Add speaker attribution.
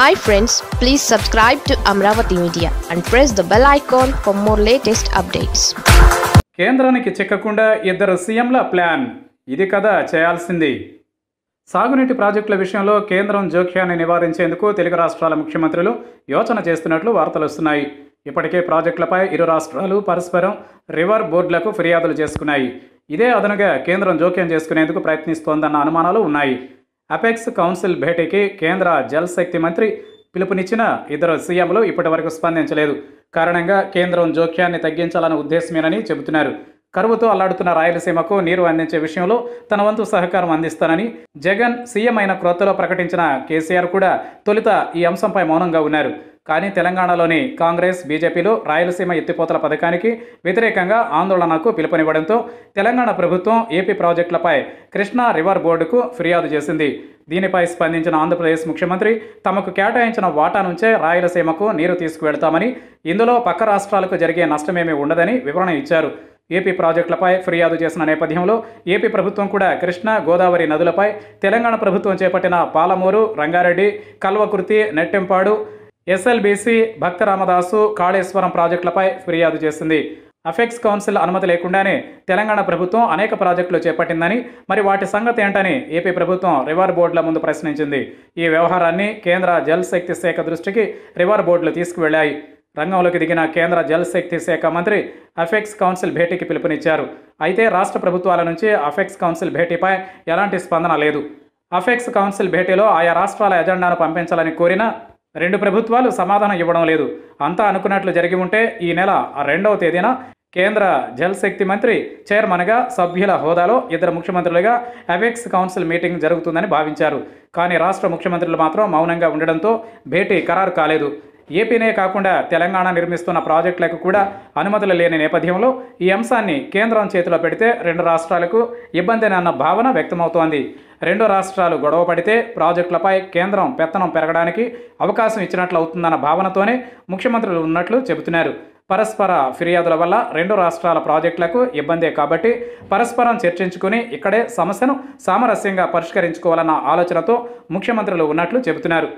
Speaker 1: Hi friends please subscribe to Amaravati media and press the bell icon for more latest updates
Speaker 2: కేంద్రానికి చిక్కకుండా ఇద్దరు సీఎంల plan. ఇది కదా చేయాల్సింది. సాగునీటి ప్రాజెక్టుల విషయంలో కేంద్రం జోక్యాన్ని నివారించేందుకు తెలుగు రాష్ట్రాల ముఖ్యమంత్రులు యోచన చేస్తున్నట్లు వార్తలు వస్తున్నాయి. ఇప్పటికే ప్రాజెక్టులపై ఇరు రాష్ట్రాలు పరస్పరం రివర్ బోర్డులకు ఫిర్యాదులు చేసుకున్నాయి. ఇదే అదనుగా కేంద్రం జోక్యం చేసుకునేందుకు ప్రయత్నిస్తోందన్న అనుమానాలు ఉన్నాయి. అపెక్స్ కౌన్సిల్ భేటీకి కేంద్ర జల్ శక్తి మంత్రి పిలుపునిచ్చిన ఇద్దరు సీఎంలు ఇప్పటివరకు స్పందించలేదు. కారణంగా కేంద్రం జోక్యాన్ని తగ్గించాలన్న ఉద్దేశమేనని చెబుతున్నారు. కరువుతో అల్లాడుతున్న రాయలసీమకు నీరు అందించే విషయంలో తన వంతు సహకారం అందిస్తానని జగన్ సీఎం అయిన క్రొత్తలో ప్రకటించిన కేసీఆర్ కూడా తొలుత ఈ అంశంపై మౌనంగా ఉన్నారు. కానీ తెలంగాణలోని కాంగ్రెస్ బీజేపీలు రాయలసీమ ఎత్తిపోతల పథకానికి వ్యతిరేకంగా ఆందోళనకు పిలుపునివ్వడంతో తెలంగాణ ప్రభుత్వం ఏపీ ప్రాజెక్టులపై కృష్ణా రివర్ బోర్డుకు ఫిర్యాదు చేసింది. దీనిపై స్పందించిన ఆంధ్రప్రదేశ్ ముఖ్యమంత్రి తమకు కేటాయించిన వాటా నుంచే రాయలసీమకు నీరు తీసుకువెళ్తామని ఇందులో పక్క రాష్ట్రాలకు జరిగే నష్టమేమీ ఉండదని వివరణ ఇచ్చారు. ఏపీ ప్రాజెక్టులపై ఫిర్యాదు చేసిన నేపథ్యంలో ఏపీ ప్రభుత్వం కూడా కృష్ణా గోదావరి నదులపై తెలంగాణ ప్రభుత్వం చేపట్టిన పాలమూరు రంగారెడ్డి కల్వకుర్తి నెట్టెంపాడు ఎస్ఎల్బీసీ భక్తరామదాసు కాళేశ్వరం ప్రాజెక్టులపై ఫిర్యాదు చేసింది. అఫెక్స్ కౌన్సిల్ అనుమతి లేకుండానే తెలంగాణ ప్రభుత్వం అనేక ప్రాజెక్టులు చేపట్టిందని మరి వాటి సంగతి ఏంటని ఏపీ ప్రభుత్వం రివర్ బోర్డుల ముందు ప్రశ్నించింది. ఈ వ్యవహారాన్ని కేంద్ర జల్ శక్తి శాఖ దృష్టికి రివర్ బోర్డులు తీసుకువెళ్ళాయి రంగంలోకి దిగిన కేంద్ర జల్ శక్తి శాఖ మంత్రి అఫెక్స్ కౌన్సిల్ భేటీకి పిలుపునిచ్చారు. అయితే రాష్ట్ర ప్రభుత్వాల నుంచి అఫెక్స్ కౌన్సిల్ భేటీపై ఎలాంటి స్పందన లేదు. అఫెక్స్ కౌన్సిల్ భేటీలో ఆయా రాష్ట్రాల ఎజెండాను పంపించాలని కోరినా రెండు ప్రభుత్వాలు సమాధానం ఇవ్వడం లేదు. అంతా అనుకున్నట్లు జరిగి ఉంటే ఈ నెల రెండవ తేదీన కేంద్ర జల్ శక్తి మంత్రి చైర్మన్గా సభ్యుల హోదాలో ఇద్దరు ముఖ్యమంత్రులుగా అవెక్స్ కౌన్సిల్ మీటింగ్ జరుగుతుందని భావించారు. కానీ రాష్ట్ర ముఖ్యమంత్రులు మాత్రం మౌనంగా ఉండడంతో భేటీ ఖరారు కాలేదు. ఏపీనే కాకుండా తెలంగాణ నిర్మిస్తున్న ప్రాజెక్టులకు కూడా అనుమతులు లేని నేపథ్యంలో ఈ అంశాన్ని కేంద్రం చేతిలో పెడితే రెండు రాష్ట్రాలకు ఇబ్బందినన్న భావన వ్యక్తమవుతోంది. రెండు రాష్ట్రాలు గొడవ పడితే ప్రాజెక్టులపై కేంద్రం పెత్తనం పెరగడానికి అవకాశం ఇచ్చినట్లు అవుతుందన్న భావనతోనే ముఖ్యమంత్రులు ఉన్నట్లు చెబుతున్నారు. పరస్పర ఫిర్యాదుల వల్ల రెండు రాష్ట్రాల ప్రాజెక్టులకు ఇబ్బందే కాబట్టి పరస్పరం చర్చించుకుని ఇక్కడే సమస్యను సామరస్యంగా పరిష్కరించుకోవాలన్న ఆలోచనతో ముఖ్యమంత్రులు ఉన్నట్లు చెబుతున్నారు.